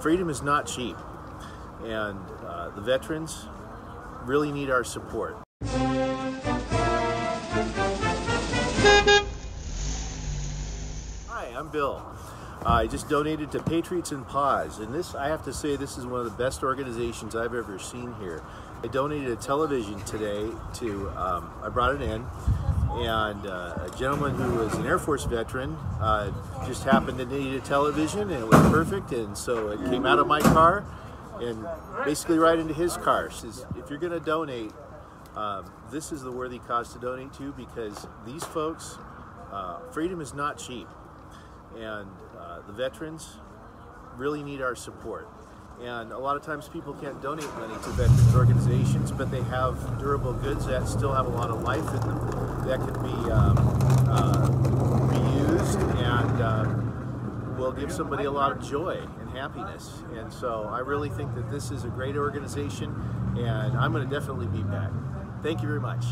Freedom is not cheap, and uh, the veterans really need our support. Hi, I'm Bill. I just donated to Patriots and Paws, and this, I have to say, this is one of the best organizations I've ever seen here. I donated a television today to, um, I brought it in, and uh, a gentleman who was an Air Force veteran uh, just happened to need a television, and it was perfect, and so it came out of my car and basically right into his car. Says, if you're going to donate, um, this is the worthy cause to donate to because these folks, uh, freedom is not cheap and uh, the veterans really need our support. And a lot of times people can't donate money to veterans organizations, but they have durable goods that still have a lot of life in them that can be um, uh, reused and uh, will give somebody a lot of joy and happiness. And so I really think that this is a great organization, and I'm going to definitely be back. Thank you very much.